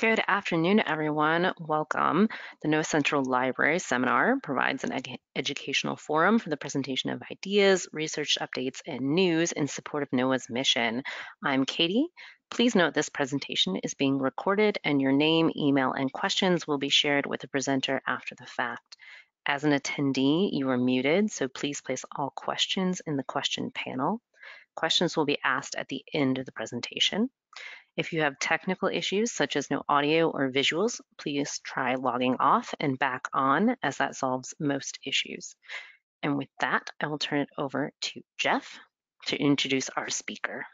Good afternoon, everyone. Welcome. The NOAA Central Library seminar provides an ed educational forum for the presentation of ideas, research updates, and news in support of NOAA's mission. I'm Katie. Please note this presentation is being recorded and your name, email, and questions will be shared with the presenter after the fact. As an attendee, you are muted, so please place all questions in the question panel. Questions will be asked at the end of the presentation. If you have technical issues such as no audio or visuals, please try logging off and back on as that solves most issues. And with that, I will turn it over to Jeff to introduce our speaker.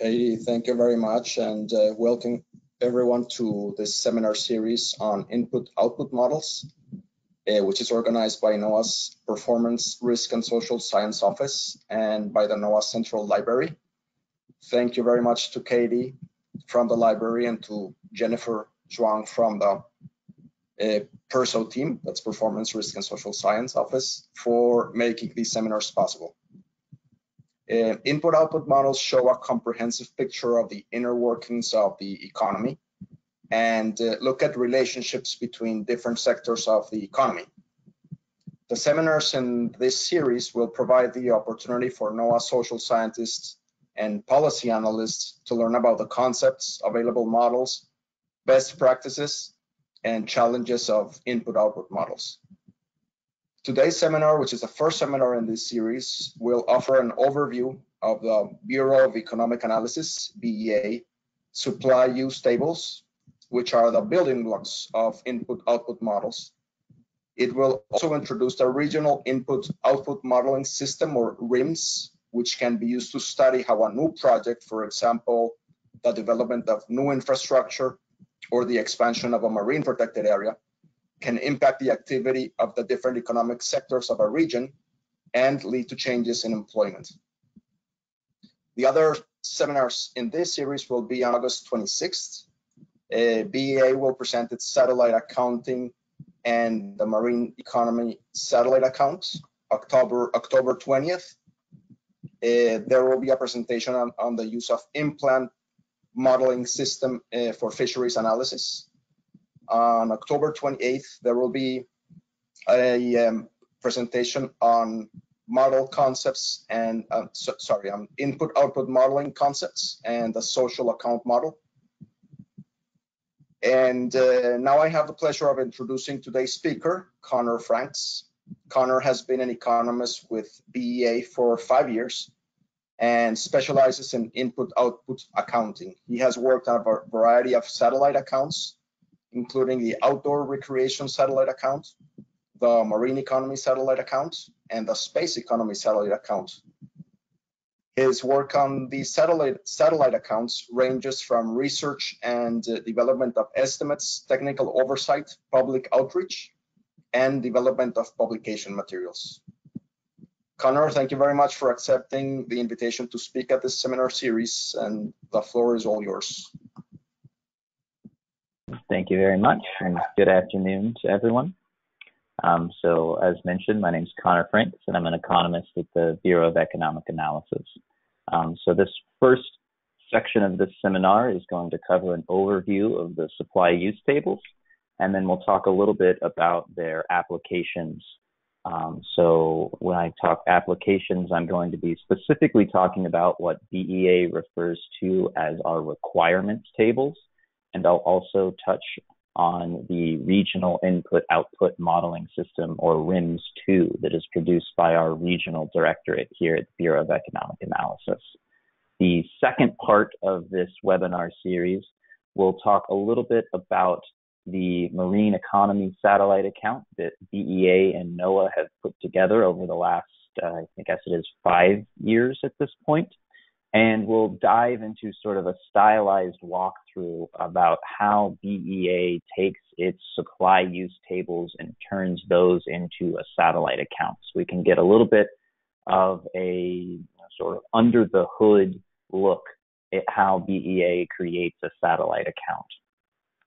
Katie, thank you very much and uh, welcome everyone to this seminar series on input-output models, uh, which is organized by NOAA's Performance, Risk and Social Science Office and by the NOAA Central Library. Thank you very much to Katie from the library and to Jennifer Zhuang from the uh, PRSSO team, that's Performance Risk and Social Science Office, for making these seminars possible. Uh, Input-output models show a comprehensive picture of the inner workings of the economy and uh, look at relationships between different sectors of the economy. The seminars in this series will provide the opportunity for NOAA social scientists and policy analysts to learn about the concepts, available models, best practices, and challenges of input-output models. Today's seminar, which is the first seminar in this series, will offer an overview of the Bureau of Economic Analysis, BEA, supply use tables, which are the building blocks of input-output models. It will also introduce the Regional Input-Output Modeling System, or RIMS, which can be used to study how a new project, for example, the development of new infrastructure or the expansion of a marine protected area, can impact the activity of the different economic sectors of a region and lead to changes in employment. The other seminars in this series will be on August 26th. Uh, BEA will present its satellite accounting and the marine economy satellite accounts October October 20th uh, there will be a presentation on, on, the use of IMPLAN modeling system uh, for fisheries analysis. On October 28th, there will be a um, presentation on model concepts and uh, so, sorry, um, input output modeling concepts and the social account model. And uh, now I have the pleasure of introducing today's speaker, Connor Franks. Connor has been an economist with BEA for five years and specializes in input-output accounting. He has worked on a variety of satellite accounts, including the outdoor recreation satellite account, the marine economy satellite account, and the space economy satellite account. His work on these satellite, satellite accounts ranges from research and development of estimates, technical oversight, public outreach, and development of publication materials. Connor, thank you very much for accepting the invitation to speak at this seminar series, and the floor is all yours. Thank you very much, and good afternoon to everyone. Um, so, as mentioned, my name is Connor Franks, and I'm an economist at the Bureau of Economic Analysis. Um, so, this first section of this seminar is going to cover an overview of the supply use tables, and then we'll talk a little bit about their applications um, so when I talk applications, I'm going to be specifically talking about what BEA refers to as our requirements tables. And I'll also touch on the regional input output modeling system or RIMS 2 that is produced by our regional directorate here at the Bureau of Economic Analysis. The second part of this webinar series will talk a little bit about the marine economy satellite account that BEA and NOAA have put together over the last, uh, I guess it is five years at this point. And we'll dive into sort of a stylized walkthrough about how BEA takes its supply use tables and turns those into a satellite account. So we can get a little bit of a sort of under the hood look at how BEA creates a satellite account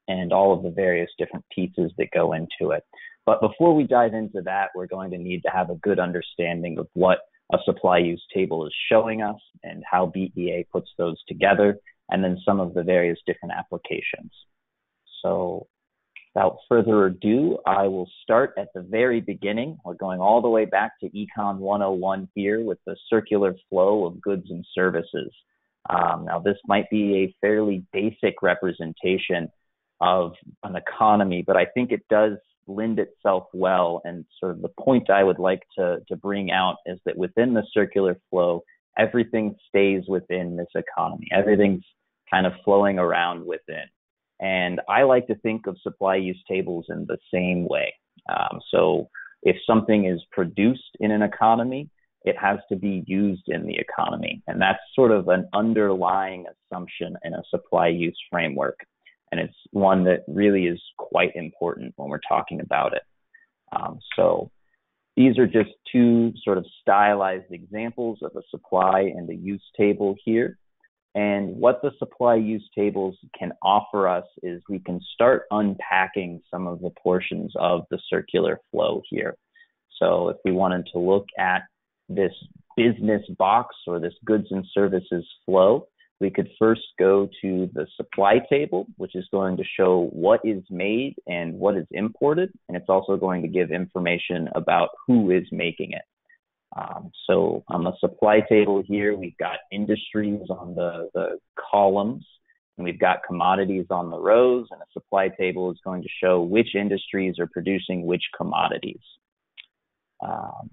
and all of the various different pieces that go into it. But before we dive into that, we're going to need to have a good understanding of what a supply use table is showing us and how BEA puts those together. and then some of the various different applications. So without further ado, I will start at the very beginning. We're going all the way back to Econ 101 here with the circular flow of goods and services. Um, now, this might be a fairly basic representation of an economy, but I think it does lend itself well. And sort of the point I would like to, to bring out is that within the circular flow, everything stays within this economy. Everything's kind of flowing around within. And I like to think of supply use tables in the same way. Um, so if something is produced in an economy, it has to be used in the economy. And that's sort of an underlying assumption in a supply use framework. And it's one that really is quite important when we're talking about it. Um, so these are just two sort of stylized examples of a supply and a use table here. And what the supply use tables can offer us is we can start unpacking some of the portions of the circular flow here. So if we wanted to look at this business box or this goods and services flow, we could first go to the supply table, which is going to show what is made and what is imported. And it's also going to give information about who is making it. Um, so on the supply table here, we've got industries on the, the columns, and we've got commodities on the rows, and a supply table is going to show which industries are producing which commodities. Um,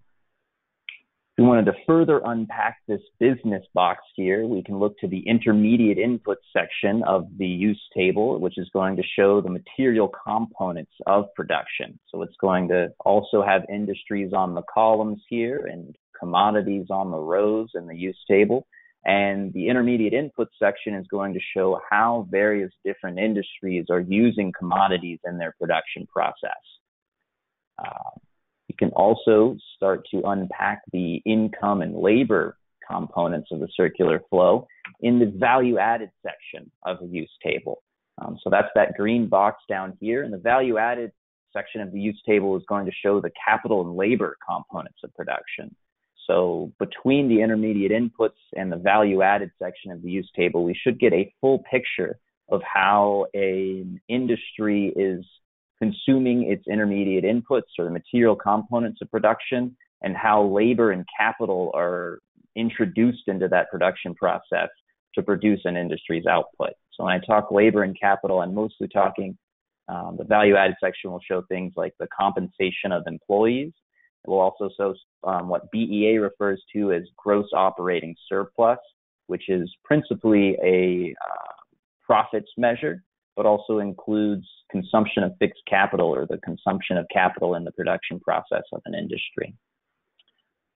we wanted to further unpack this business box here, we can look to the intermediate input section of the use table, which is going to show the material components of production. So it's going to also have industries on the columns here and commodities on the rows in the use table. And the intermediate input section is going to show how various different industries are using commodities in their production process. Uh, you can also start to unpack the income and labor components of the circular flow in the value added section of the use table. Um, so that's that green box down here. And the value added section of the use table is going to show the capital and labor components of production. So between the intermediate inputs and the value added section of the use table, we should get a full picture of how an industry is consuming its intermediate inputs or the material components of production and how labor and capital are introduced into that production process to produce an industry's output. So when I talk labor and capital, I'm mostly talking um, the value added section will show things like the compensation of employees. It will also show um, what BEA refers to as gross operating surplus, which is principally a uh, profits measure but also includes consumption of fixed capital or the consumption of capital in the production process of an industry.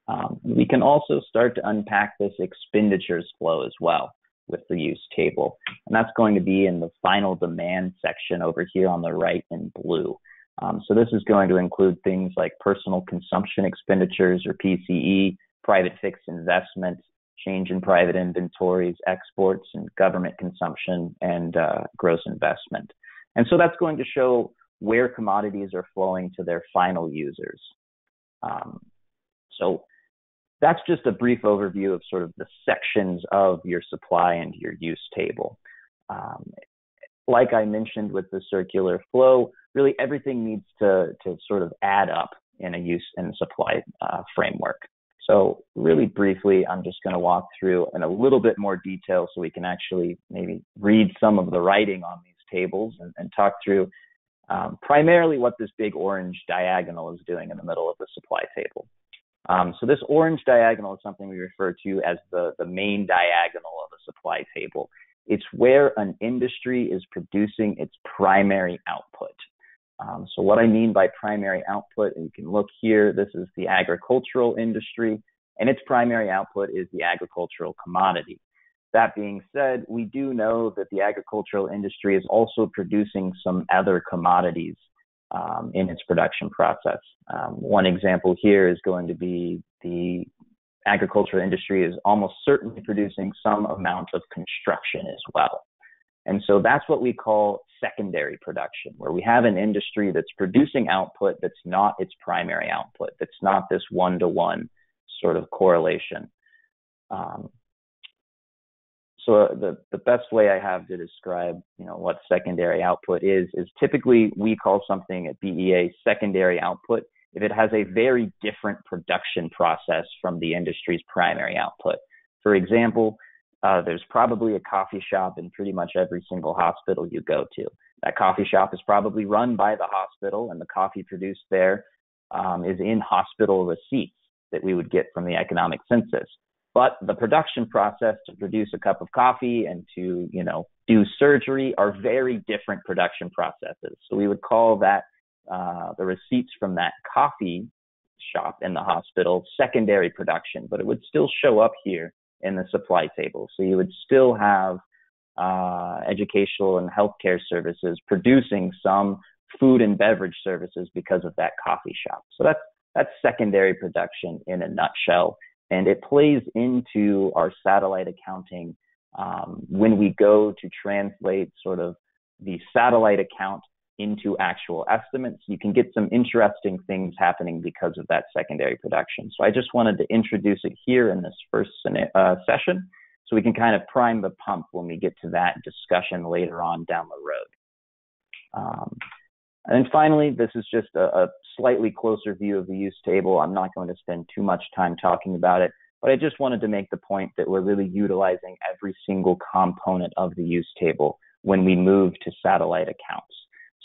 Um, we can also start to unpack this expenditures flow as well with the use table. And that's going to be in the final demand section over here on the right in blue. Um, so this is going to include things like personal consumption expenditures or PCE, private fixed investment, change in private inventories, exports, and government consumption and uh, gross investment. And so that's going to show where commodities are flowing to their final users. Um, so that's just a brief overview of sort of the sections of your supply and your use table. Um, like I mentioned with the circular flow, really everything needs to, to sort of add up in a use and supply uh, framework. So really briefly, I'm just going to walk through in a little bit more detail so we can actually maybe read some of the writing on these tables and, and talk through um, primarily what this big orange diagonal is doing in the middle of the supply table. Um, so this orange diagonal is something we refer to as the, the main diagonal of a supply table. It's where an industry is producing its primary output. Um, so what I mean by primary output, and you can look here, this is the agricultural industry, and its primary output is the agricultural commodity. That being said, we do know that the agricultural industry is also producing some other commodities um, in its production process. Um, one example here is going to be the agricultural industry is almost certainly producing some amount of construction as well. And so that's what we call secondary production, where we have an industry that's producing output that's not its primary output, that's not this one to one sort of correlation. Um, so the, the best way I have to describe, you know, what secondary output is, is typically we call something at BEA secondary output if it has a very different production process from the industry's primary output. For example, uh, there's probably a coffee shop in pretty much every single hospital you go to. That coffee shop is probably run by the hospital, and the coffee produced there um, is in hospital receipts that we would get from the economic census. But the production process to produce a cup of coffee and to, you know, do surgery are very different production processes. So we would call that uh, the receipts from that coffee shop in the hospital secondary production, but it would still show up here in the supply table. So you would still have uh, educational and healthcare services producing some food and beverage services because of that coffee shop. So that's that's secondary production in a nutshell, and it plays into our satellite accounting um, when we go to translate sort of the satellite account into actual estimates. You can get some interesting things happening because of that secondary production. So I just wanted to introduce it here in this first uh, session so we can kind of prime the pump when we get to that discussion later on down the road. Um, and finally, this is just a, a, slightly closer view of the use table. I'm not going to spend too much time talking about it, but I just wanted to make the point that we're really utilizing every single component of the use table when we move to satellite accounts.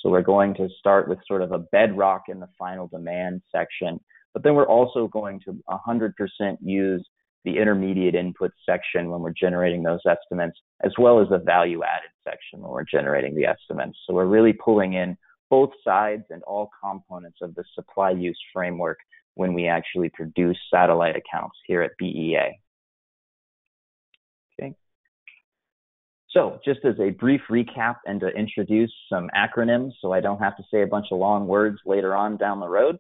So we're going to start with sort of a bedrock in the final demand section, but then we're also going to 100% use the intermediate input section when we're generating those estimates, as well as the value added section when we're generating the estimates. So we're really pulling in both sides and all components of the supply use framework when we actually produce satellite accounts here at BEA. Okay. So just as a brief recap and to introduce some acronyms so I don't have to say a bunch of long words later on down the road.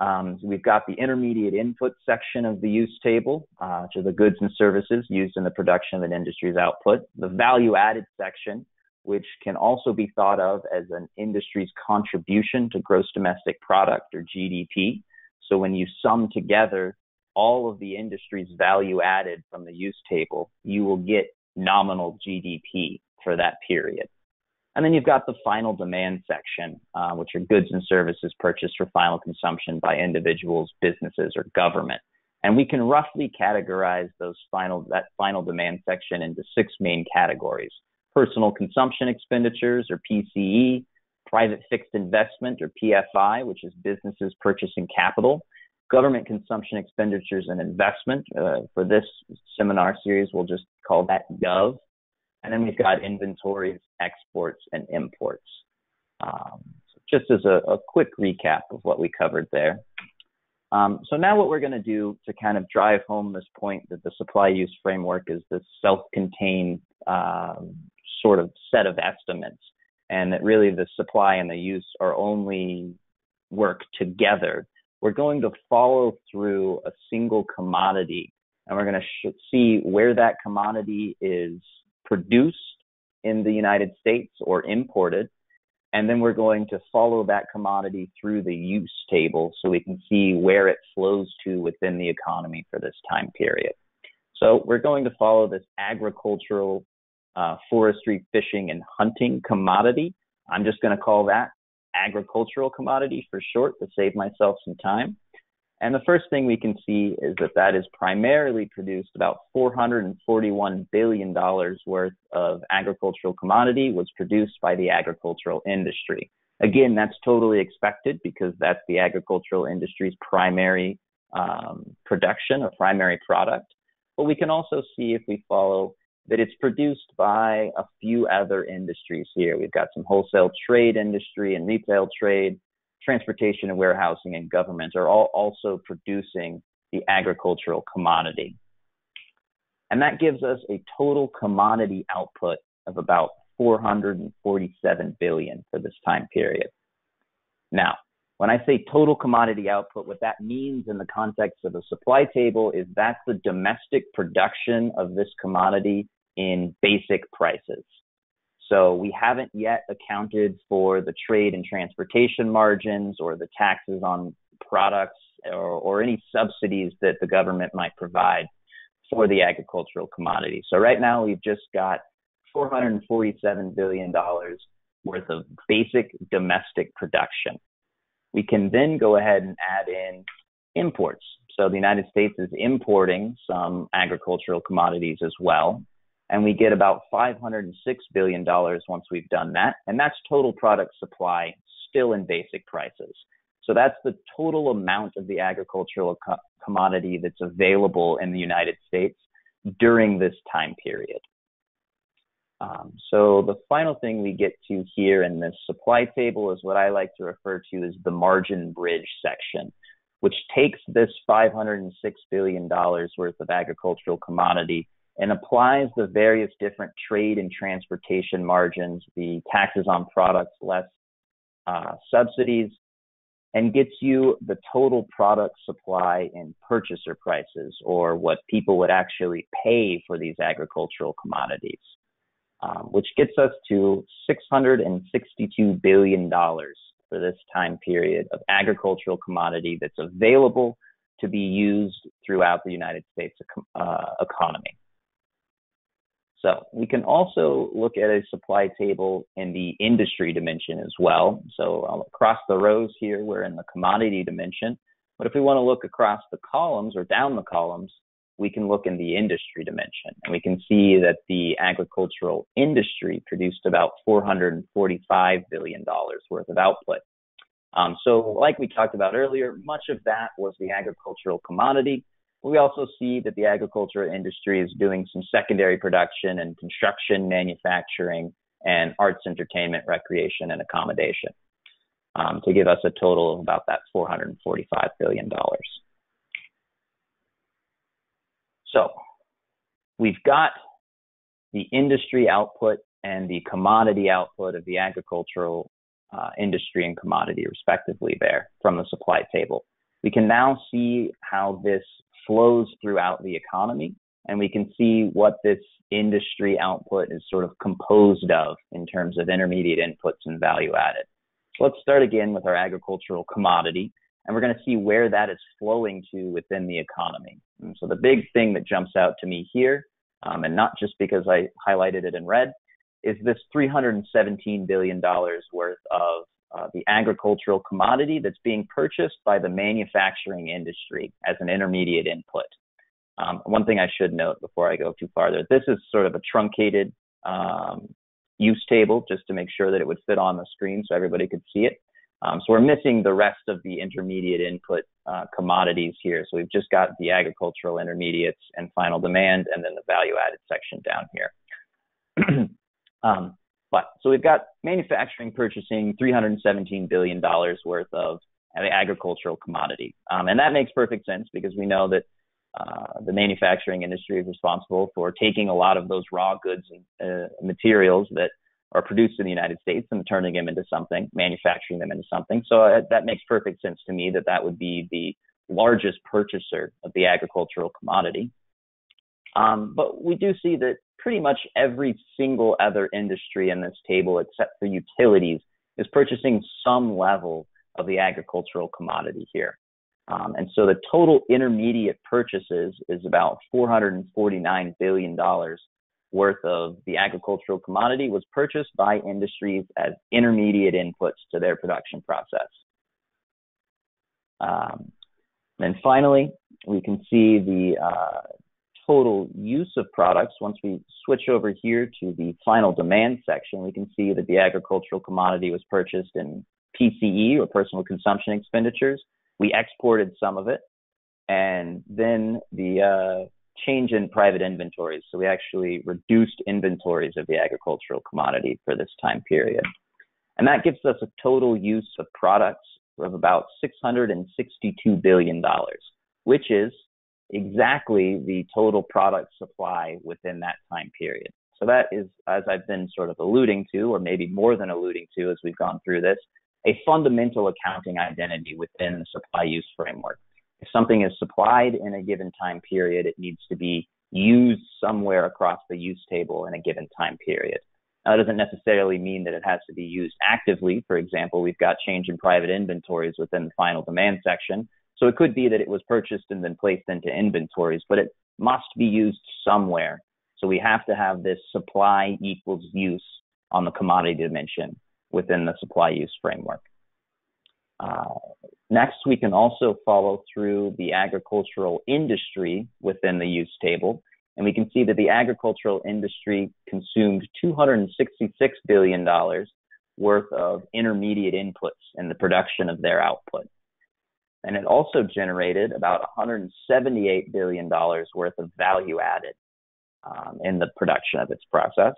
Um, we've got the intermediate input section of the use table, uh, which are the goods and services used in the production of an industry's output. The value added section, which can also be thought of as an industry's contribution to gross domestic product or GDP. So when you sum together all of the industry's value added from the use table, you will get nominal GDP for that period. And then you've got the final demand section, uh, which are goods and services purchased for final consumption by individuals, businesses, or government. And we can roughly categorize those final that final demand section into six main categories: personal consumption expenditures, or PCE, private fixed investment, or PFI, which is businesses purchasing capital, government consumption expenditures and investment. Uh, for this seminar series, we'll just call that GOV. And then we've got inventories, exports, and imports. Um, so just as a, a, quick recap of what we covered there. Um, so now what we're going to do to kind of drive home this point that the supply use framework is this self-contained um, sort of set of estimates and that really the supply and the use are only work together. We're going to follow through a single commodity and we're going to sh- see where that commodity is produced in the United States or imported. And then we're going to follow that commodity through the use table so we can see where it flows to within the economy for this time period. So we're going to follow this agricultural, uh, forestry, fishing, and hunting commodity. I'm just going to call that agricultural commodity for short to save myself some time. And the first thing we can see is that that is primarily produced about $441 billion worth of agricultural commodity was produced by the agricultural industry. Again, that's totally expected because that's the agricultural industry's primary um, production, a primary product. But we can also see if we follow that it's produced by a few other industries here. We've got some wholesale trade industry and retail trade, transportation and warehousing and government are all also producing the agricultural commodity. And that gives us a total commodity output of about 447 billion for this time period. Now, when I say total commodity output, what that means in the context of a supply table is that's the domestic production of this commodity in basic prices. So we haven't yet accounted for the trade and transportation margins or the taxes on products or, or any subsidies that the government might provide for the agricultural commodity. So right now we've just got 447 billion dollars worth of basic domestic production. We can then go ahead and add in imports. So the United States is importing some agricultural commodities as well. And we get about $506 billion once we've done that. And that's total product supply still in basic prices. So that's the total amount of the agricultural co- commodity that's available in the United States during this time period. Um, so the final thing we get to here in this supply table is what I like to refer to as the margin bridge section, which takes this $506 billion worth of agricultural commodity and applies the various different trade and transportation margins, the taxes on products less uh, subsidies, and gets you the total product supply and purchaser prices, or what people would actually pay for these agricultural commodities um, which gets us to $662 billion for this time period of agricultural commodity that's available to be used throughout the United States uh, economy. So we can also look at a supply table in the industry dimension as well. So um, across the rows here, we're in the commodity dimension. But if we want to look across the columns or down the columns, we can look in the industry dimension and we can see that the agricultural industry produced about $445 billion worth of output. Um, so, like we talked about earlier, much of that was the agricultural commodity. We also see that the agricultural industry is doing some secondary production and construction, manufacturing, and arts, entertainment, recreation, and accommodation um, to give us a total of about that $445 billion. So we've got the industry output and the commodity output of the agricultural uh, industry and commodity, respectively, there from the supply table. We can now see how this flows throughout the economy, and we can see what this industry output is sort of composed of in terms of intermediate inputs and value added. So let's start again with our agricultural commodity and we're going to see where that is flowing to within the economy. And so the big thing that jumps out to me here, um, and not just because I highlighted it in red, is this $317 billion worth of uh, the agricultural commodity that's being purchased by the manufacturing industry as an intermediate input. Um, one thing I should note before I go too farther, this is sort of a truncated um, use table just to make sure that it would fit on the screen so everybody could see it. Um, so we're missing the rest of the intermediate input uh, commodities here. So we've just got the agricultural intermediates and final demand, and then the value added section down here. um, but so we've got manufacturing purchasing 317 billion dollars worth of the agricultural commodity, um, and that makes perfect sense because we know that uh, the manufacturing industry is responsible for taking a lot of those raw goods and uh, materials that are produced in the United States and turning them into something, manufacturing them into something. So uh, that makes perfect sense to me that that would be the largest purchaser of the agricultural commodity. Um, but we do see that pretty much every single other industry in this table, except for utilities, is purchasing some level of the agricultural commodity here. Um, and so the total intermediate purchases is about $449 billion worth of the agricultural commodity was purchased by industries as intermediate inputs to their production process. Um, and finally, we can see the uh, total use of products. Once we switch over here to the final demand section, we can see that the agricultural commodity was purchased in PCE or personal consumption expenditures. We exported some of it, and then the uh, change in private inventories. So we actually reduced inventories of the agricultural commodity for this time period. And that gives us a total use of products of about $662 billion, which is exactly the total product supply within that time period. So that is, as I've been sort of alluding to, or maybe more than alluding to as we've gone through this, a fundamental accounting identity within the supply use framework. If something is supplied in a given time period, it needs to be used somewhere across the use table in a given time period. Now, that doesn't necessarily mean that it has to be used actively. For example, we've got change in private inventories within the final demand section. So it could be that it was purchased and then placed into inventories, but it must be used somewhere. So we have to have this supply equals use on the commodity dimension within the supply use framework. Uh, next, we can also follow through the agricultural industry within the use table. And we can see that the agricultural industry consumed $266 billion worth of intermediate inputs in the production of their output. And it also generated about $178 billion worth of value added um, in the production of its process.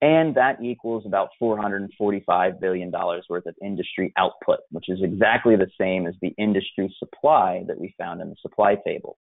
And that equals about $445 billion worth of industry output, which is exactly the same as the industry supply that we found in the supply table.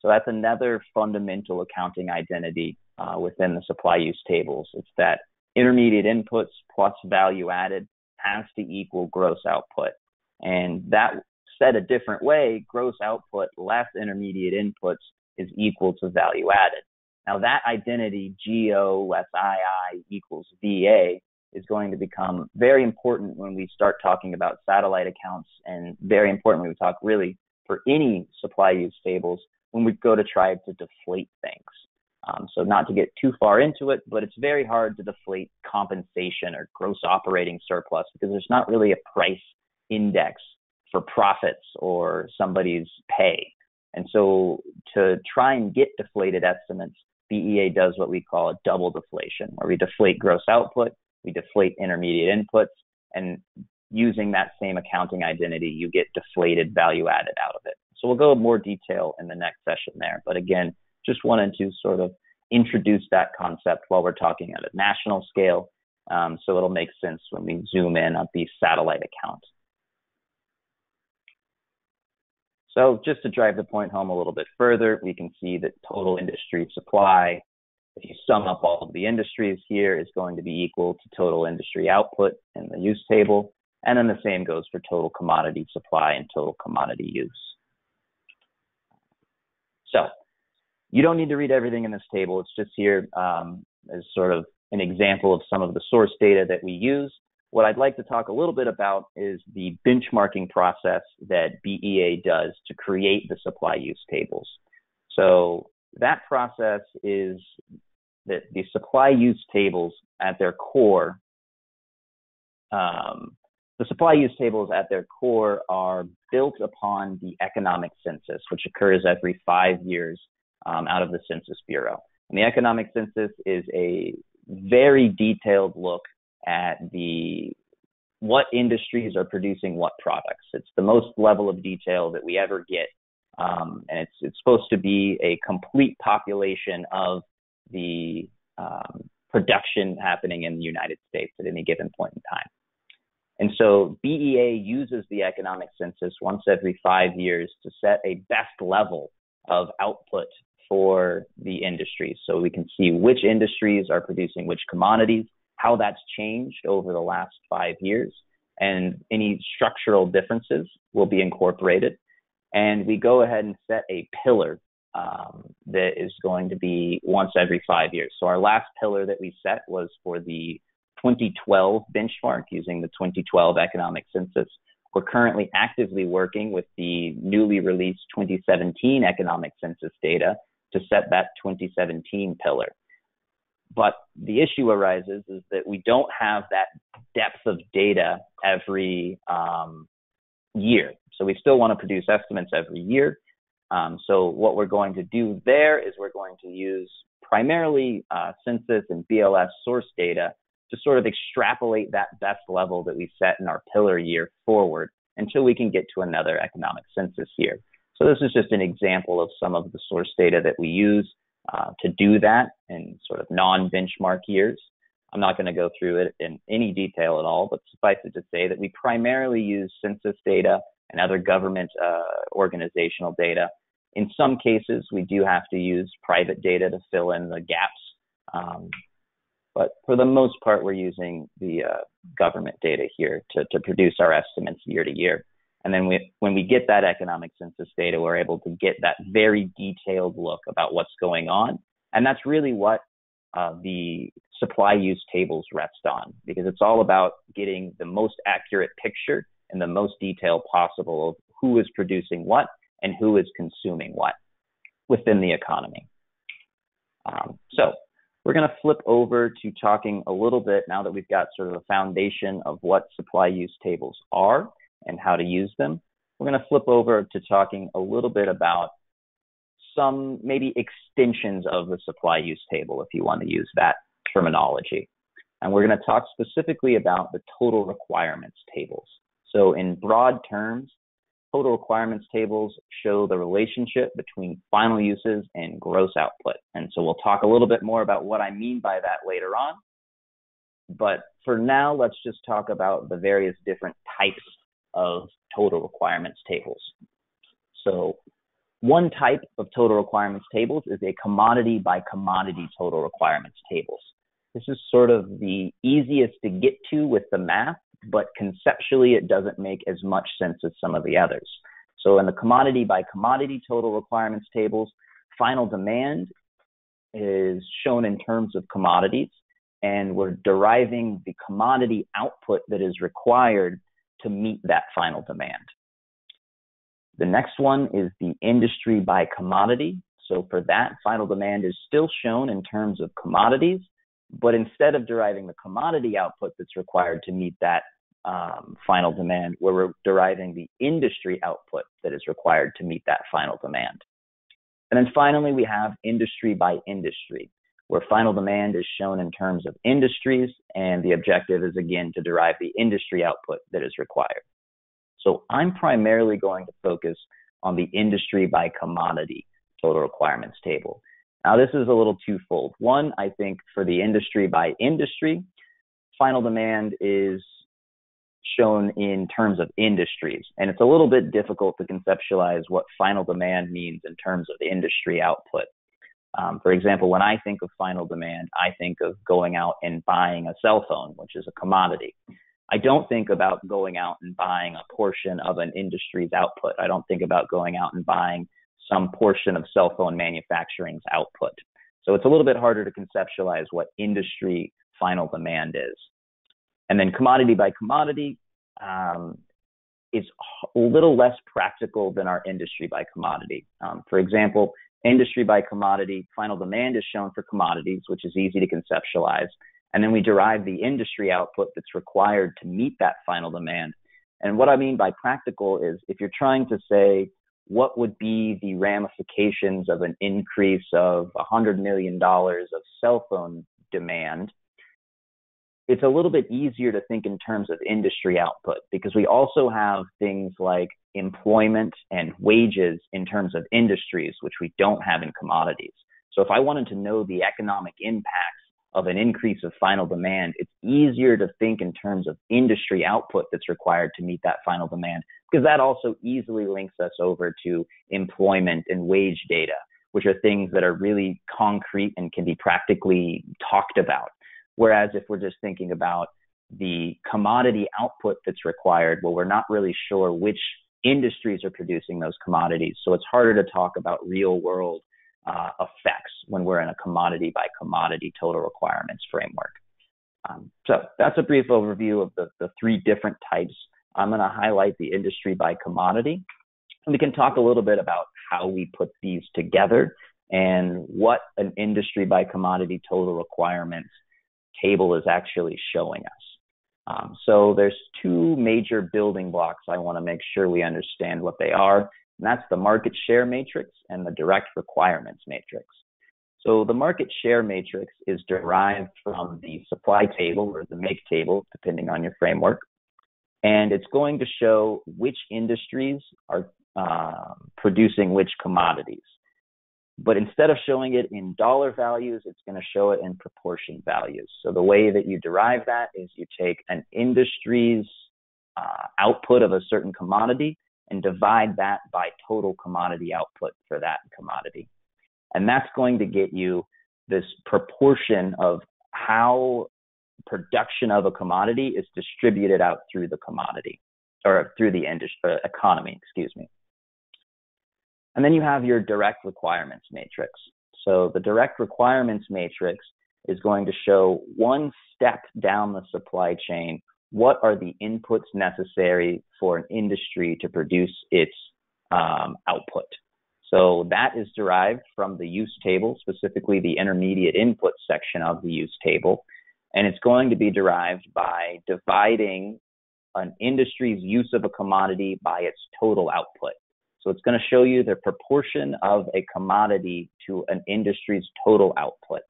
So that's another fundamental accounting identity uh, within the supply use tables. It's that intermediate inputs plus value added has to equal gross output. And that said a different way, gross output less intermediate inputs is equal to value added. Now that identity, GO less II equals VA, is going to become very important when we start talking about satellite accounts and very important when we talk really for any supply use tables when we go to try to deflate things. Um, so not to get too far into it, but it's very hard to deflate compensation or gross operating surplus because there's not really a price index for profits or somebody's pay. And so to try and get deflated estimates, BEA does what we call a double deflation, where we deflate gross output, we deflate intermediate inputs, and using that same accounting identity, you get deflated value added out of it. So we'll go in more detail in the next session there. But again, just wanted to sort of introduce that concept while we're talking at a national scale. Um, so it'll make sense when we zoom in on these satellite accounts. So just to drive the point home a little bit further, we can see that total industry supply, if you sum up all of the industries here, is going to be equal to total industry output in the use table. And then the same goes for total commodity supply and total commodity use. So you don't need to read everything in this table. It's just here um, as sort of an example of some of the source data that we use. What I'd like to talk a little bit about is the benchmarking process that BEA does to create the supply use tables. So that process is that the supply use tables at their core, um, the supply use tables at their core are built upon the economic census, which occurs every five years um, out of the Census Bureau. And the economic census is a very detailed look at the what industries are producing what products. It's the most level of detail that we ever get, um, and it's it's supposed to be a complete population of the um, production happening in the United States at any given point in time. And so BEA uses the economic census once every five years to set a best level of output for the industries. So we can see which industries are producing which commodities, how that's changed over the last five years, and any structural differences will be incorporated. And we go ahead and set a pillar um, that is going to be once every five years. So our last pillar that we set was for the 2012 benchmark using the 2012 economic census. We're currently actively working with the newly released 2017 economic census data to set that 2017 pillar. But the issue arises is that we don't have that depth of data every um, year. So we still want to produce estimates every year. Um, so what we're going to do there is we're going to use primarily uh, census and BLS source data to sort of extrapolate that best level that we set in our pillar year forward until we can get to another economic census year. So this is just an example of some of the source data that we use uh, to do that in sort of non-benchmark years. I'm not going to go through it in any detail at all, but suffice it to say that we primarily use census data and other government uh, organizational data. In some cases, we do have to use private data to fill in the gaps. Um, but for the most part, we're using the uh, government data here to, to produce our estimates year to year. And then we, when we get that economic census data, we're able to get that very detailed look about what's going on. And that's really what uh, the supply use tables rest on, because it's all about getting the most accurate picture and the most detail possible of who is producing what and who is consuming what. within the economy. Um, so we're going to flip over to talking a little bit now that we've got sort of a foundation of what supply use tables are and how to use them. We're going to flip over to talking a little bit about some maybe extensions of the supply use table, if you want to use that terminology. And we're going to talk specifically about the total requirements tables. So in broad terms, total requirements tables show the relationship between final uses and gross output. And so we'll talk a little bit more about what I mean by that later on. But for now, let's just talk about the various different types of total requirements tables. So one type of total requirements tables is a commodity by commodity total requirements tables. This is sort of the easiest to get to with the math, but conceptually it doesn't make as much sense as some of the others. So in the commodity by commodity total requirements tables, final demand is shown in terms of commodities, and we're deriving the commodity output that is required to meet that final demand. The next one is the industry by commodity. So for that, final demand is still shown in terms of commodities, but instead of deriving the commodity output that's required to meet that um, final demand, we're deriving the industry output that is required to meet that final demand. And then finally, we have industry by industry, where final demand is shown in terms of industries, and the objective is again to derive the industry output that is required. So I'm primarily going to focus on the industry by commodity total requirements table. Now, this is a little twofold. One, I think for the industry by industry, final demand is shown in terms of industries. And it's a little bit difficult to conceptualize what final demand means in terms of industry output. Um, for example, when I think of final demand, I think of going out and buying a cell phone, which is a commodity. I don't think about going out and buying a portion of an industry's output. I don't think about going out and buying some portion of cell phone manufacturing's output. So it's a little bit harder to conceptualize what industry final demand is. And then commodity by commodity um, is a little less practical than our industry by commodity. Um, for example, industry by commodity, final demand is shown for commodities, which is easy to conceptualize. And then we derive the industry output that's required to meet that final demand. And what I mean by practical is if you're trying to say, what would be the ramifications of an increase of $100 million of cell phone demand it's a little bit easier to think in terms of industry output because we also have things like employment and wages in terms of industries, which we don't have in commodities. So if I wanted to know the economic impacts of an increase of final demand, it's easier to think in terms of industry output that's required to meet that final demand because that also easily links us over to employment and wage data, which are things that are really concrete and can be practically talked about. Whereas if we're just thinking about the commodity output that's required, well, we're not really sure which industries are producing those commodities. So it's harder to talk about real world uh, effects when we're in a commodity by commodity total requirements framework. Um, so that's a brief overview of the, the three different types. I'm going to highlight the industry by commodity. And we can talk a little bit about how we put these together and what an industry by commodity total requirements table is actually showing us. Um, so there's two major building blocks I want to make sure we understand what they are, and that's the market share matrix and the direct requirements matrix. So the market share matrix is derived from the supply table or the make table, depending on your framework, and it's going to show which industries are uh, producing which commodities. But instead of showing it in dollar values, it's going to show it in proportion values. So the way that you derive that is you take an industry's uh, output of a certain commodity and divide that by total commodity output for that commodity. And that's going to get you this proportion of how production of a commodity is distributed out through the commodity or through the industry, uh, economy, excuse me. And then you have your direct requirements matrix. So the direct requirements matrix is going to show one step down the supply chain. What are the inputs necessary for an industry to produce its um, output? So that is derived from the use table, specifically the intermediate input section of the use table. And it's going to be derived by dividing an industry's use of a commodity by its total output. So it's going to show you the proportion of a commodity to an industry's total output.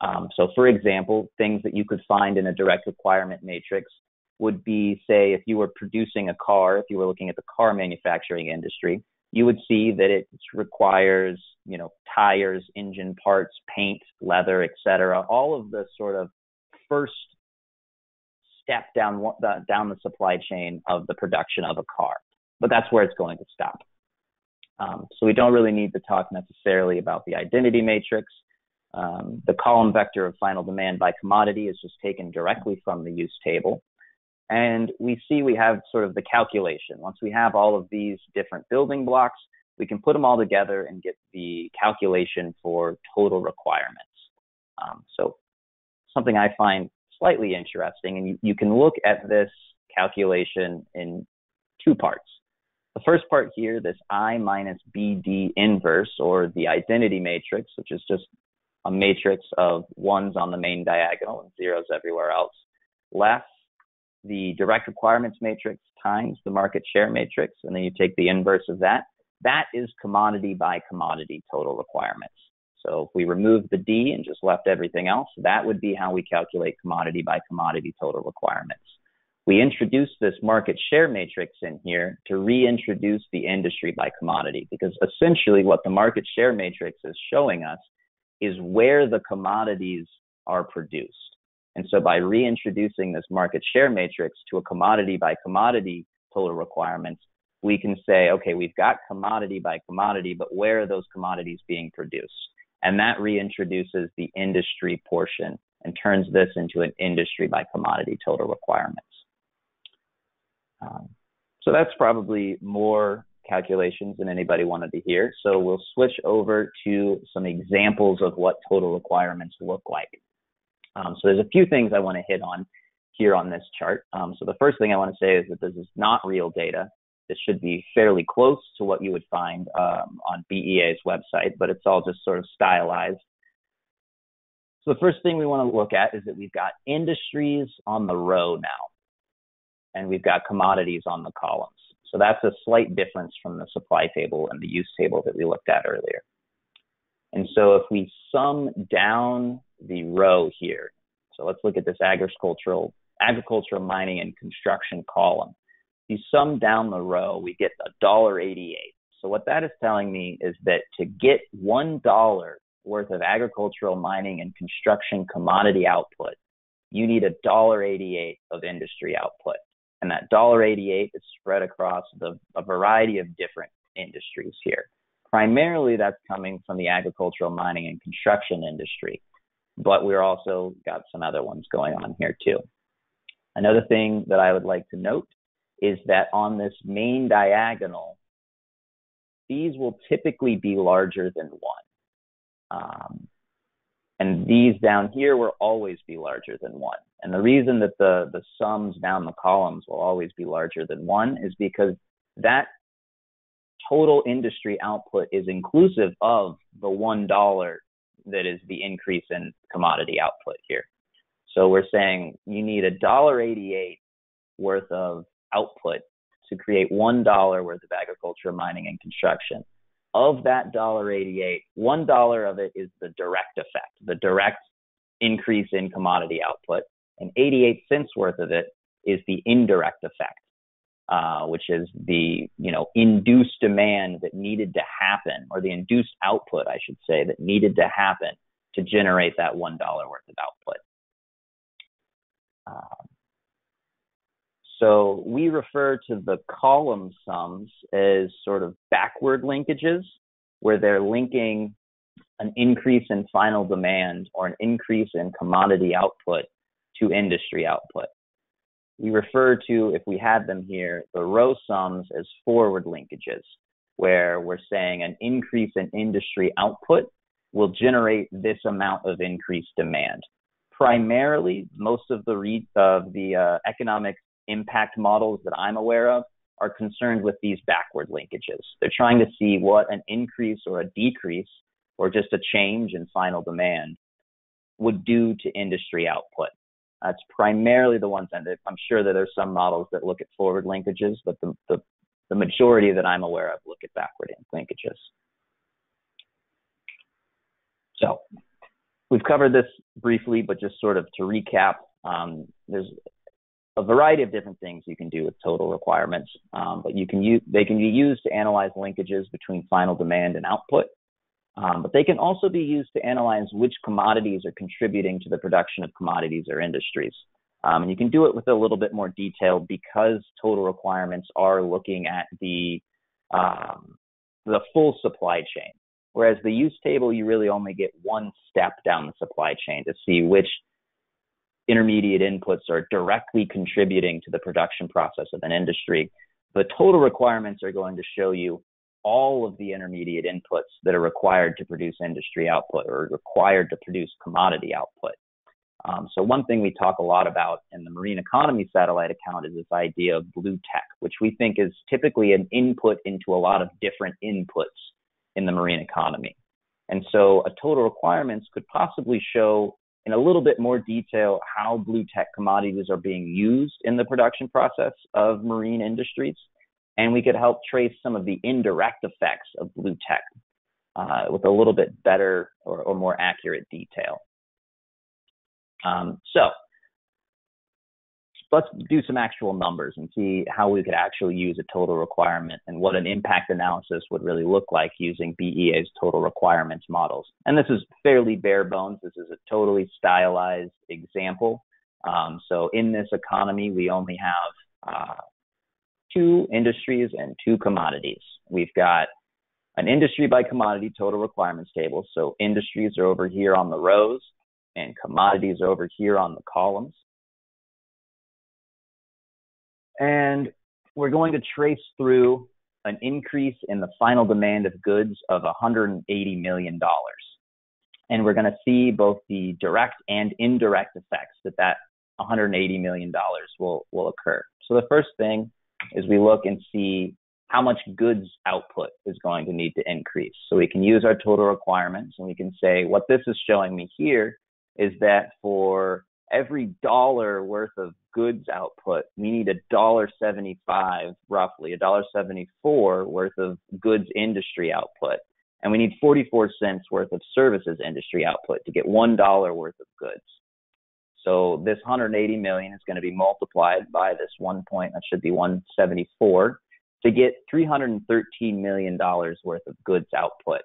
Um, so for example, things that you could find in a direct requirement matrix would be, say, if you were producing a car, if you were looking at the car manufacturing industry, you would see that it requires, you know, tires, engine parts, paint, leather, etc. All of the sort of first step down down the supply chain of the production of a car. But that's where it's going to stop. Um, so we don't really need to talk necessarily about the identity matrix. Um, the column vector of final demand by commodity is just taken directly from the use table. And we see we have sort of the calculation. Once we have all of these different building blocks, we can put them all together and get the calculation for total requirements. Um, so something I find slightly interesting, and you, you can look at this calculation in two parts. The first part here, this I minus BD inverse, or the identity matrix, which is just a matrix of ones on the main diagonal and zeros everywhere else, less the direct requirements matrix times the market share matrix, and then you take the inverse of that. That is commodity by commodity total requirements. So if we remove the D and just left everything else, that would be how we calculate commodity by commodity total requirements. We introduced this market share matrix in here to reintroduce the industry by commodity because essentially what the market share matrix is showing us is where the commodities are produced. And so by reintroducing this market share matrix to a commodity by commodity total requirements, we can say, okay, we've got commodity by commodity, but where are those commodities being produced? And that reintroduces the industry portion and turns this into an industry by commodity total requirements. Um, so that's probably more calculations than anybody wanted to hear. So we'll switch over to some examples of what total requirements look like. Um, so there's a few things I want to hit on here on this chart. Um, so the first thing I want to say is that this is not real data. This should be fairly close to what you would find um, on BEA's website, but it's all just sort of stylized. So the first thing we want to look at is that we've got industries on the row now, and we've got commodities on the columns. So that's a slight difference from the supply table and the use table that we looked at earlier. And so if we sum down the row here, so let's look at this agricultural, agricultural mining and construction column. If you sum down the row, we get $1.88. So what that is telling me is that to get $1 worth of agricultural mining and construction commodity output, you need $1.88 of industry output. And that $1.88 is spread across the, a variety of different industries here. Primarily, that's coming from the agricultural, mining, and construction industry, but we're also got some other ones going on here too. Another thing that I would like to note is that on this main diagonal, these will typically be larger than one. Um, and these down here will always be larger than one. And the reason that the, the sums down the columns will always be larger than one is because that total industry output is inclusive of the $1 that is the increase in commodity output here. So we're saying you need a dollar 88 worth of output to create $1 worth of agriculture, mining, and construction of that dollar 88, one dollar of it is the direct effect, the direct increase in commodity output, and 88 cents worth of it is the indirect effect, uh, which is the you know induced demand that needed to happen, or the induced output, I should say, that needed to happen to generate that one dollar worth of output. Um, so we refer to the column sums as sort of backward linkages, where they're linking an increase in final demand or an increase in commodity output to industry output. We refer to, if we had them here, the row sums as forward linkages, where we're saying an increase in industry output will generate this amount of increased demand. Primarily, most of the, re- of the uh, economic impact models that I'm aware of are concerned with these backward linkages. They're trying to see what an increase or a decrease or just a change in final demand would do to industry output. That's primarily the ones, and I'm sure that there's some models that look at forward linkages, but the, the, the majority that I'm aware of look at backward linkages. So we've covered this briefly, but just sort of to recap, um, there's a variety of different things you can do with total requirements, um, but you can use, they can be used to analyze linkages between final demand and output. Um, but they can also be used to analyze which commodities are contributing to the production of commodities or industries. Um, and you can do it with a little bit more detail because total requirements are looking at the um, the full supply chain. Whereas the use table, you really only get one step down the supply chain to see which intermediate inputs are directly contributing to the production process of an industry. The total requirements are going to show you all of the intermediate inputs that are required to produce industry output or required to produce commodity output. Um, so one thing we talk a lot about in the marine economy satellite account is this idea of blue tech, which we think is typically an input into a lot of different inputs in the marine economy. And so a total requirements could possibly show in a little bit more detail how blue tech commodities are being used in the production process of marine industries. And we could help trace some of the indirect effects of blue tech uh, with a little bit better or, or more accurate detail. Um, so let's do some actual numbers and see how we could actually use a total requirement and what an impact analysis would really look like using BEA's total requirements models. And this is fairly bare bones. This is a totally stylized example. Um, so in this economy, we only have uh, two industries and two commodities. We've got an industry by commodity total requirements table. So industries are over here on the rows and commodities are over here on the columns. And we're going to trace through an increase in the final demand of goods of $180 million. And we're going to see both the direct and indirect effects that that $180 million will, will occur. So the first thing is we look and see how much goods output is going to need to increase. So we can use our total requirements and we can say what this is showing me here is that for every dollar worth of goods output, we need a dollar seventy-five, roughly a dollar seventy-four worth of goods industry output, and we need forty-four cents worth of services industry output to get one dollar worth of goods. So this 180 million is going to be multiplied by this one point that should be 174 to get 313 million dollars worth of goods output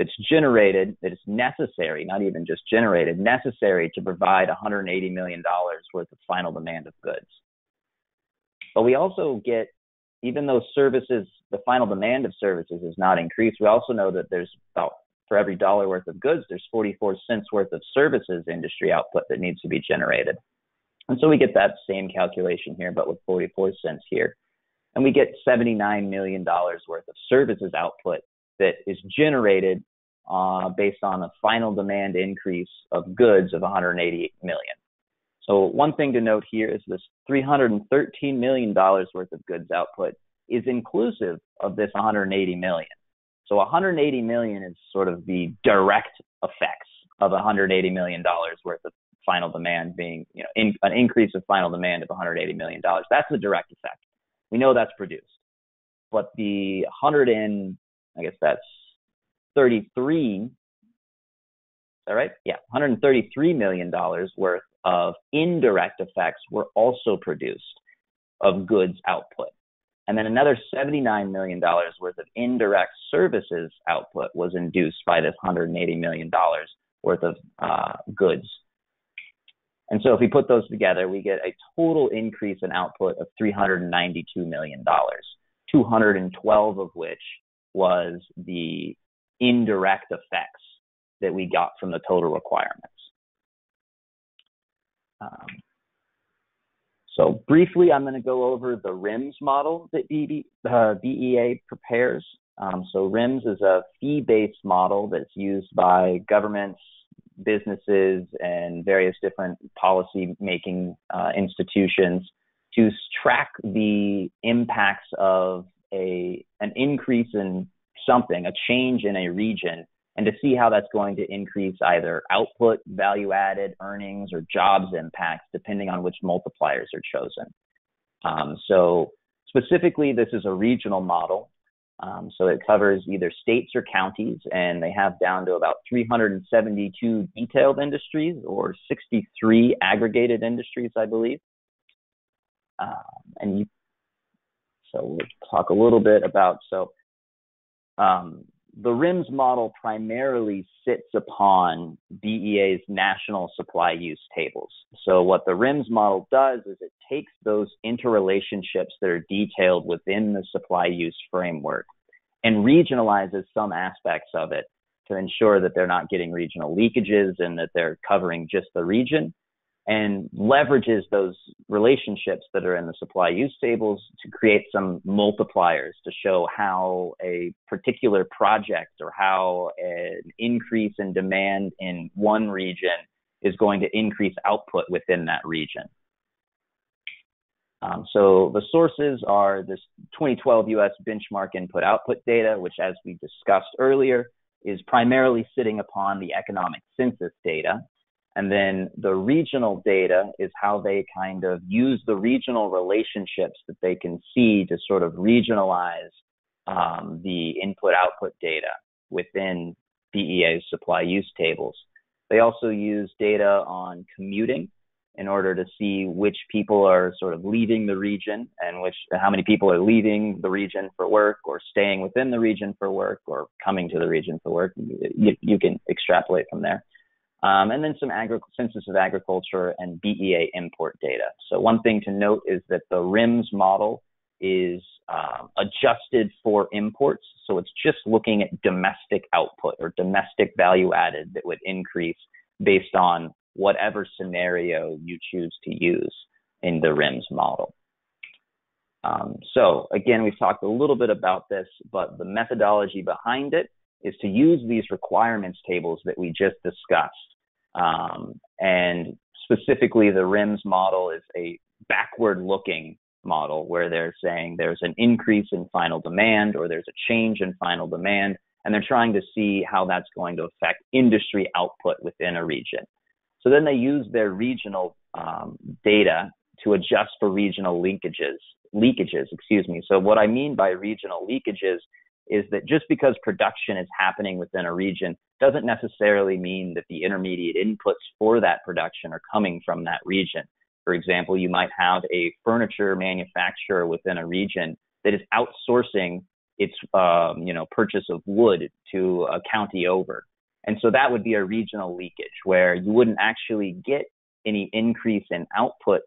that's generated, that is necessary, not even just generated, necessary to provide $180 million worth of final demand of goods. But we also get, even though services, the final demand of services is not increased, we also know that there's about, for every dollar worth of goods, there's 44 cents worth of services industry output that needs to be generated. And so we get that same calculation here, but with 44 cents here. And we get $79 million worth of services output that is generated uh, based on a final demand increase of goods of 188 million. So one thing to note here is this 313 million dollars worth of goods output is inclusive of this 180 million. So 180 million is sort of the direct effects of 180 million dollars worth of final demand being, you know, in, an increase of final demand of 180 million dollars. That's the direct effect. We know that's produced, but the 100 and I guess that's 33 is that right? Yeah, 133 million dollars worth of indirect effects were also produced of goods output. And then another $79 million worth of indirect services output was induced by this $180 million worth of uh, goods. And so if we put those together, we get a total increase in output of $392 million, 212 of which was the indirect effects that we got from the total requirements. Um, so briefly, I'm going to go over the RIMS model that BB, uh, BEA prepares. Um, so RIMS is a fee-based model that's used by governments, businesses, and various different policy-making uh, institutions to track the impacts of a an increase in something, a change in a region, and to see how that's going to increase either output, value added, earnings, or jobs impacts, depending on which multipliers are chosen. Um, so specifically, this is a regional model. Um, so it covers either states or counties, and they have down to about 372 detailed industries or 63 aggregated industries, I believe. Um, and you, so we'll talk a little bit about so um, the RIMS model primarily sits upon BEA's national supply use tables. So what the RIMS model does is it takes those interrelationships that are detailed within the supply use framework and regionalizes some aspects of it to ensure that they're not getting regional leakages and that they're covering just the region and leverages those relationships that are in the supply use tables to create some multipliers to show how a particular project or how an increase in demand in one region is going to increase output within that region. Um, so the sources are this 2012 US benchmark input output data, which as we discussed earlier, is primarily sitting upon the economic census data. And then the regional data is how they kind of use the regional relationships that they can see to sort of regionalize um, the input output data within BEA's supply use tables. They also use data on commuting in order to see which people are sort of leaving the region and which how many people are leaving the region for work or staying within the region for work or coming to the region for work. You, you can extrapolate from there. Um, and then some agri- census of agriculture and BEA import data. So one thing to note is that the RIMS model is um, adjusted for imports. So it's just looking at domestic output or domestic value added that would increase based on whatever scenario you choose to use in the RIMS model. Um, so again, we've talked a little bit about this, but the methodology behind it is to use these requirements tables that we just discussed um, and specifically, the RIMS model is a backward looking model where they're saying there's an increase in final demand or there's a change in final demand, and they're trying to see how that's going to affect industry output within a region. So then they use their regional um, data to adjust for regional leakages, leakages, excuse me. So what I mean by regional leakages is that just because production is happening within a region doesn't necessarily mean that the intermediate inputs for that production are coming from that region. For example, you might have a furniture manufacturer within a region that is outsourcing its um, you know purchase of wood to a county over, and so that would be a regional leakage where you wouldn't actually get any increase in output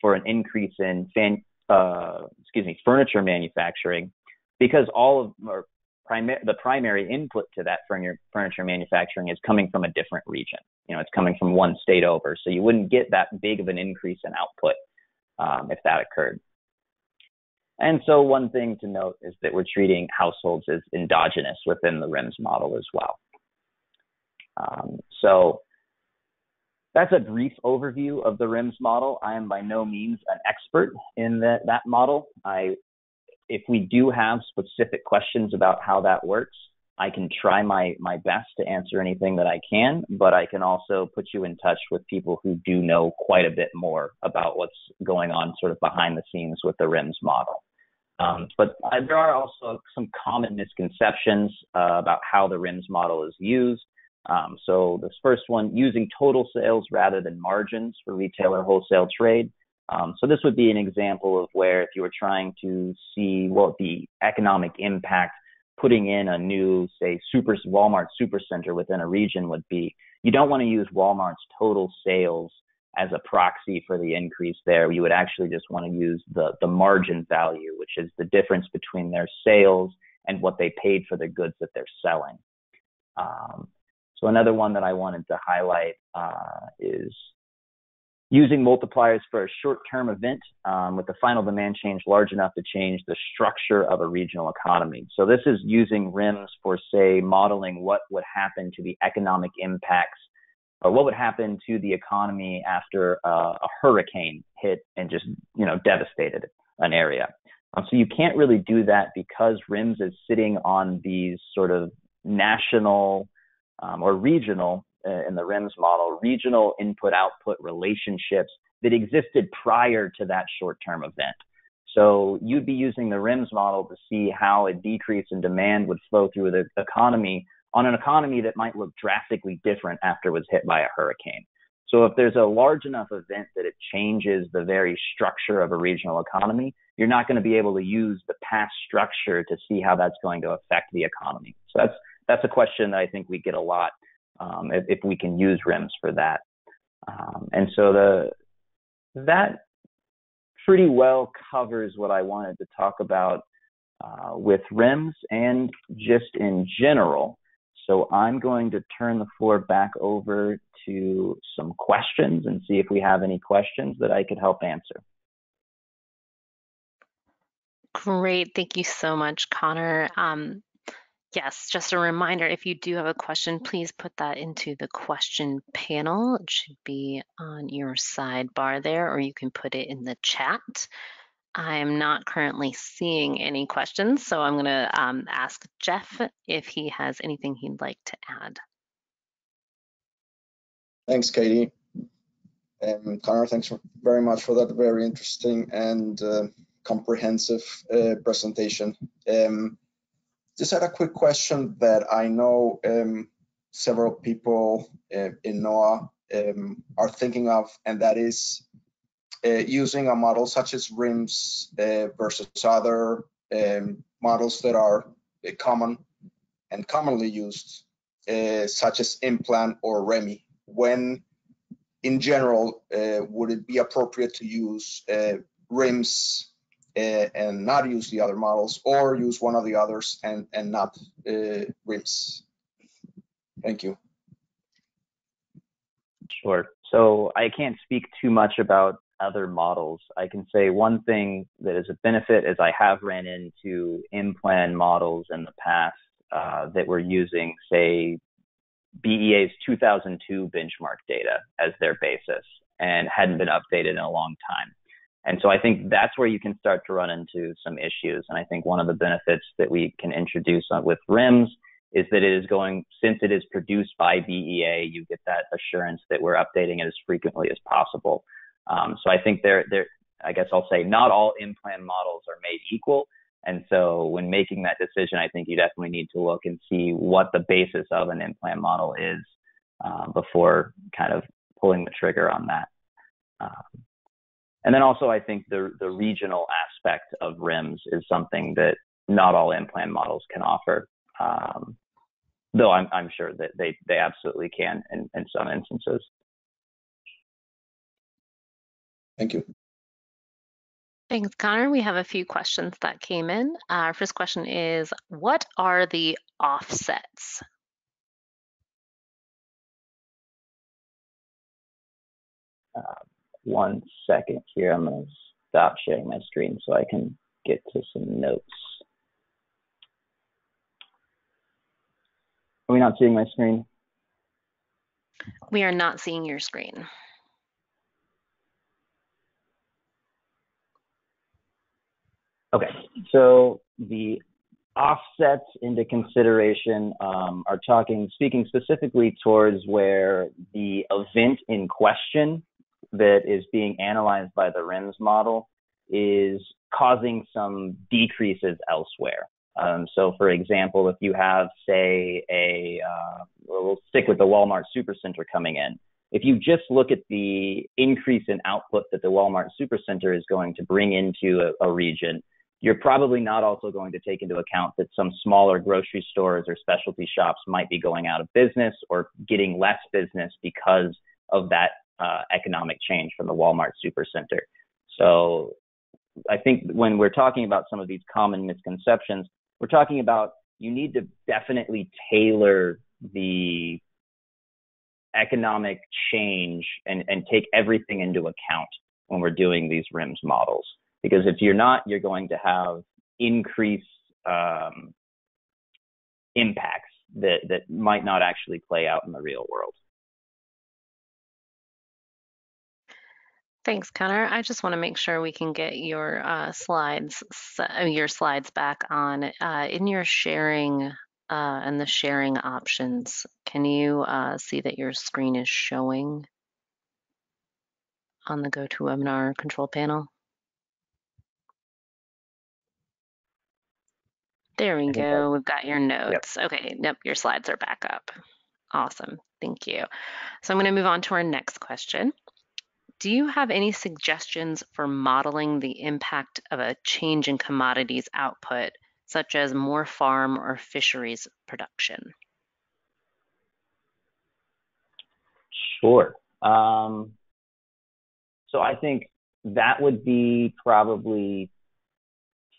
for an increase in fan, uh, excuse me furniture manufacturing because all of or the primary input to that furniture manufacturing is coming from a different region. You know, it's coming from one state over, so you wouldn't get that big of an increase in output um, if that occurred. And so one thing to note is that we're treating households as endogenous within the RIMS model as well. Um, so that's a brief overview of the RIMS model. I am by no means an expert in the, that model. I if we do have specific questions about how that works, I can try my my best to answer anything that I can, but I can also put you in touch with people who do know quite a bit more about what's going on sort of behind the scenes with the RIMS model. Um, but uh, there are also some common misconceptions uh, about how the RIMS model is used. Um, so this first one, using total sales rather than margins for retail or wholesale trade. Um, so this would be an example of where if you were trying to see what the economic impact putting in a new, say, super Walmart supercenter within a region would be, you don't want to use Walmart's total sales as a proxy for the increase there. You would actually just want to use the, the margin value, which is the difference between their sales and what they paid for the goods that they're selling. Um, so another one that I wanted to highlight uh, is using multipliers for a short-term event um, with the final demand change large enough to change the structure of a regional economy. So this is using RIMS for, say, modeling what would happen to the economic impacts or what would happen to the economy after a, a hurricane hit and just you know devastated an area. Um, so you can't really do that because RIMS is sitting on these sort of national um, or regional uh, Uh, in the RIMS model, regional input output relationships that existed prior to that short term event. So you'd be using the RIMS model to see how a decrease in demand would flow through the economy on an economy that might look drastically different after it was hit by a hurricane. So if there's a large enough event that it changes the very structure of a regional economy, you're not going to be able to use the past structure to see how that's going to affect the economy. So that's that's a question that I think we get a lot um, if, if, we can use RIMS for that. Um, and so the that pretty well covers what I wanted to talk about uh, with RIMS and just in general. So I'm going to turn the floor back over to some questions and see if we have any questions that I could help answer. Great. Thank you so much, Connor. Um, yes, just a reminder, if you do have a question, please put that into the question panel. It should be on your sidebar there, or you can put it in the chat. I'm not currently seeing any questions, so I'm going to um, ask Jeff if he has anything he'd like to add. Thanks, Katie. Um, Connor, thanks very much for that very interesting and uh, comprehensive uh, presentation. Um, just had a quick question that I know um, several people uh, in NOAA um, are thinking of, and that is uh, using a model such as RIMS uh, versus other um, models that are uh, common and commonly used, such as IMPLAN or REMI. When, in general, would it be appropriate to use RIMS and not use the other models, or use one of the others and and not RIMS? Thank you. Sure. So I can't speak too much about other models. I can say one thing that is a benefit is I have ran into IMPLAN models in the past uh, that were using, say, BEA's 2002 benchmark data as their basis and hadn't been updated in a long time. And so I think that's where you can start to run into some issues. And I think one of the benefits that we can introduce with RIMS is that it is going, since it is produced by BEA, you get that assurance that we're updating it as frequently as possible. Um, so I think there, there, I guess I'll say not all IMPLAN models are made equal. And so when making that decision, I think you definitely need to look and see what the basis of an IMPLAN model is um, before kind of pulling the trigger on that. Um, and then also, I think the the regional aspect of RIMS is something that not all IMPLAN models can offer. Um, though I'm, I'm sure that they, they absolutely can in, in some instances. Thank you. Thanks, Connor. We have a few questions that came in. Our first question is, what are the offsets? One second here. I'm going to stop sharing my screen so I can get to some notes. Are we not seeing my screen? We are not seeing your screen. Okay, so the offsets into consideration um, are talking, speaking specifically towards where the event in question that is being analyzed by the RIMS model is causing some decreases elsewhere. Um, so, for example, if you have, say, a, uh, we'll stick with the Walmart Supercenter coming in. If you just look at the increase in output that the Walmart Supercenter is going to bring into a, a region, you're probably not also going to take into account that some smaller grocery stores or specialty shops might be going out of business or getting less business because of that uh, economic change from the Walmart supercenter. So I think when we're talking about some of these common misconceptions, we're talking about you need to definitely tailor the economic change and, and take everything into account when we're doing these RIMS models because if you're not, you're going to have increased um, impacts that that might not actually play out in the real world. Thanks, Connor. I just want to make sure we can get your uh, slides, uh, your slides back on. Uh, in your sharing uh, and the sharing options, can you uh, see that your screen is showing on the GoToWebinar control panel? There we go. We've got your notes. Yep. Okay, yep, your slides are back up. Awesome, thank you. So I'm going to move on to our next question. Do you have any suggestions for modeling the impact of a change in commodities output, such as more farm or fisheries production? Sure. Um, so I think that would be probably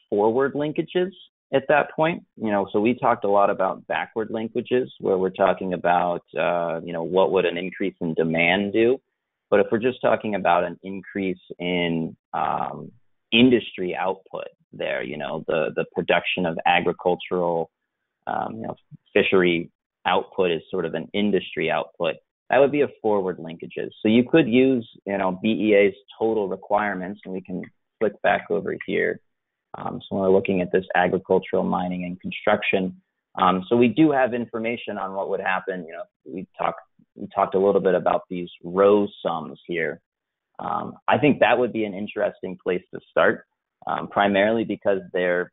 forward linkages at that point. You know, so we talked a lot about backward linkages where we're talking about, uh, you know, what would an increase in demand do? But if we're just talking about an increase in um, industry output there, you know, the, the production of agricultural, um, you know, fishery output is sort of an industry output. That would be a forward linkages. So you could use, you know, BEA's total requirements, and we can click back over here um, so we're looking at this agricultural, mining, and construction. Um, so we do have information on what would happen. You know, we talked we talked a little bit about these row sums here. Um, I think that would be an interesting place to start, um, primarily because they're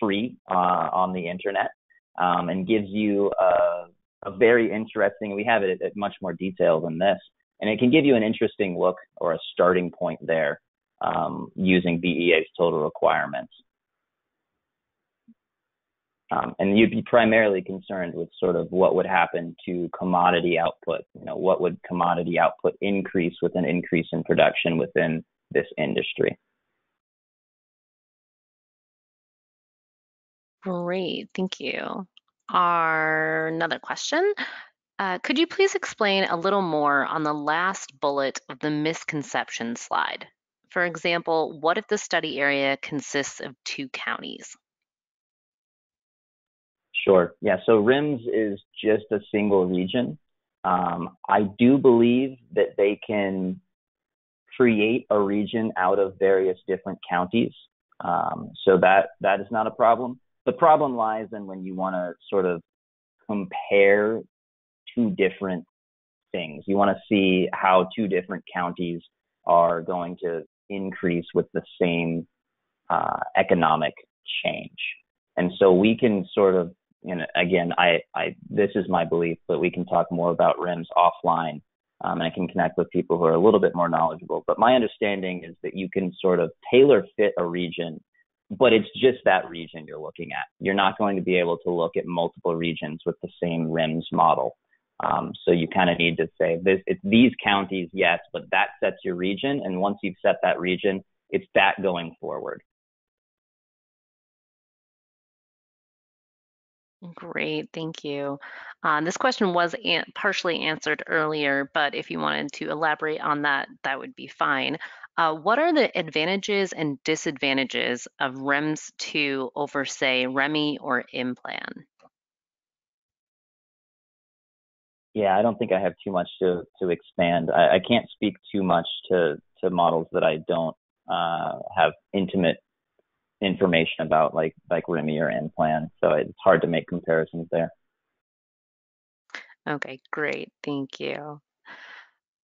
free uh, on the internet um, and gives you a, a, very interesting. We have it at, at much more detail than this, and it can give you an interesting look or a starting point there um, using BEA's total requirements. Um, and you'd be primarily concerned with sort of what would happen to commodity output. You know, what would commodity output increase with an increase in production within this industry? Great, thank you. Our another question. Uh, could you please explain a little more on the last bullet of the misconception slide? For example, what if the study area consists of two counties? Sure. Yeah. So RIMS is just a single region. Um, I do believe that they can create a region out of various different counties. Um, so that that is not a problem. The problem lies in when you want to sort of compare two different things. You want to see how two different counties are going to increase with the same uh, economic change. And so we can sort of, know, again, I, I, this is my belief, but we can talk more about RIMS offline. Um, and I can connect with people who are a little bit more knowledgeable. But my understanding is that you can sort of tailor fit a region, but it's just that region you're looking at. You're not going to be able to look at multiple regions with the same RIMS model. Um, so you kind of need to say this, it's these counties, yes, but that sets your region. And once you've set that region, it's that going forward. Great, thank you. Uh, this question was an partially answered earlier, but if you wanted to elaborate on that, that would be fine. Uh, what are the advantages and disadvantages of RIMS 2 over, say, REMI or IMPLAN? yeah, I don't think I have too much to to expand. I, I can't speak too much to to models that I don't uh, have intimate information about, like like REMI or IMPLAN. So it's hard to make comparisons there. Okay, great, thank you.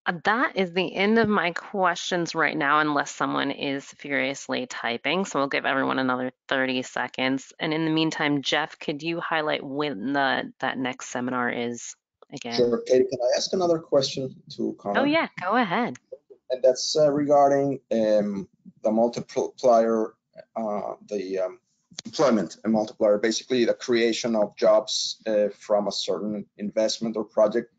Uh, that is the end of my questions right now, unless someone is furiously typing. So we'll give everyone another 30 seconds. And in the meantime, Jeff, could you highlight when the that next seminar is? again. Sure, Katie, can I ask another question to Connor? Oh yeah, go ahead. And that's uh, regarding um, the multiplier, the um, employment multiplier, basically the creation of jobs uh, from a certain investment or project.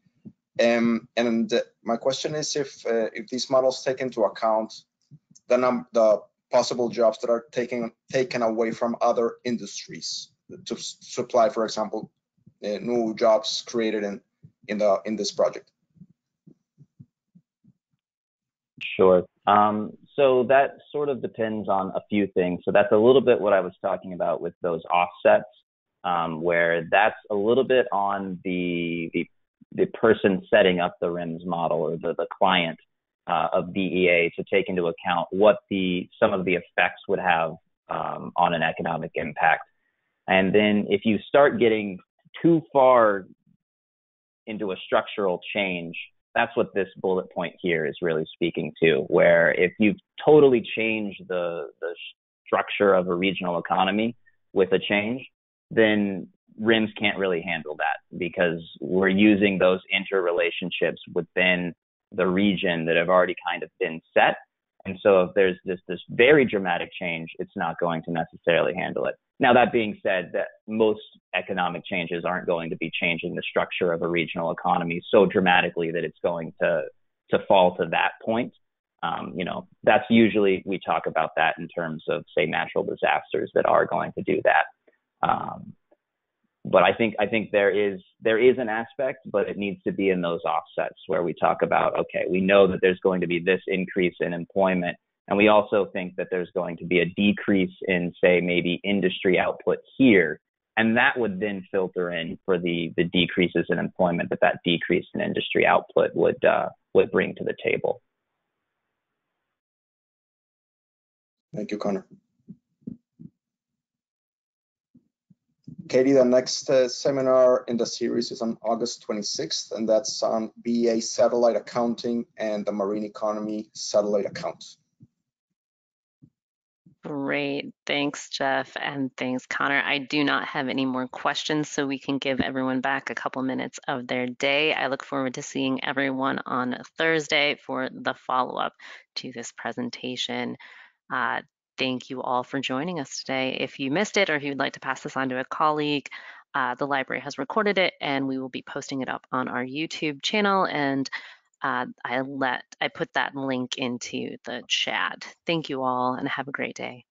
Um, and my question is if uh, if these models take into account the num the possible jobs that are taken taken away from other industries to supply, for example, uh, new jobs created in in the in this project? Sure. Um, so that sort of depends on a few things. So that's a little bit what I was talking about with those offsets, um, where that's a little bit on the the, the person setting up the RIMS model or the, the client. uh, of BEA to take into account what the some of the effects would have um, on an economic impact. And then if you start getting too far into a structural change, that's what this bullet point here is really speaking to. Where if you've totally change the the structure of a regional economy with a change, then RIMS can't really handle that because we're using those interrelationships within the region that have already kind of been set. And so if there's just this very dramatic change, it's not going to necessarily handle it. Now, that being said, that most economic changes aren't going to be changing the structure of a regional economy so dramatically that it's going to, to fall to that point. Um, you know, that's usually we talk about that in terms of, say, natural disasters that are going to do that. Um, but I think I think there is there is an aspect, but it needs to be in those offsets where we talk about okay, we know that there's going to be this increase in employment, and we also think that there's going to be a decrease in say maybe industry output here, and that would then filter in for the the decreases in employment that that decrease in industry output would uh, would bring to the table. Thank you, Connor. Katie, the next uh, seminar in the series is on August 26th, and that's on BA satellite accounting and the marine economy satellite accounts. Great. Thanks, Jeff, and thanks, Connor. I do not have any more questions, so we can give everyone back a couple minutes of their day. I look forward to seeing everyone on Thursday for the follow-up to this presentation. Uh, Thank you all for joining us today. If you missed it or if you'd like to pass this on to a colleague, uh, the library has recorded it and we will be posting it up on our YouTube channel and uh, I let I put that link into the chat. Thank you all and have a great day.